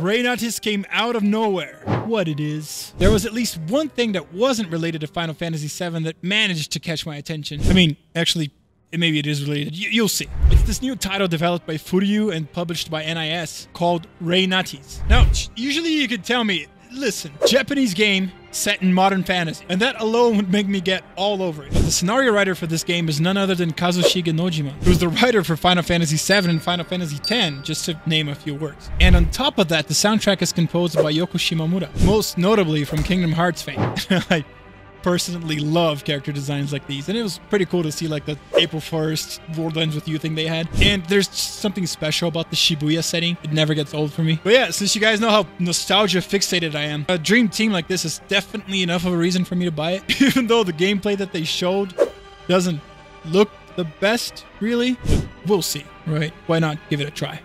Reynatis came out of nowhere. What it is. There was at least one thing that wasn't related to Final Fantasy VII that managed to catch my attention. I mean, actually, maybe it is related. Y- you'll see. It's this new title developed by Furyu and published by NIS called Reynatis. Now, usually you could tell me, listen, Japanese game set in modern fantasy, and that alone would make me get all over it. The scenario writer for this game is none other than Kazushige Nojima, who's the writer for Final Fantasy VII and Final Fantasy X, just to name a few works. And on top of that, the soundtrack is composed by Yoko Shimomura, most notably from Kingdom Hearts fame. Personally love character designs like these, and it was pretty cool to see like the April 1st World Ends With You thing they had. And there's something special about the Shibuya setting. It never gets old for me. But yeah, since you guys know how nostalgia fixated I am, a dream team like this is definitely enough of a reason for me to buy it, even though the gameplay that they showed doesn't look the best, really. We'll see, right? Why not give it a try?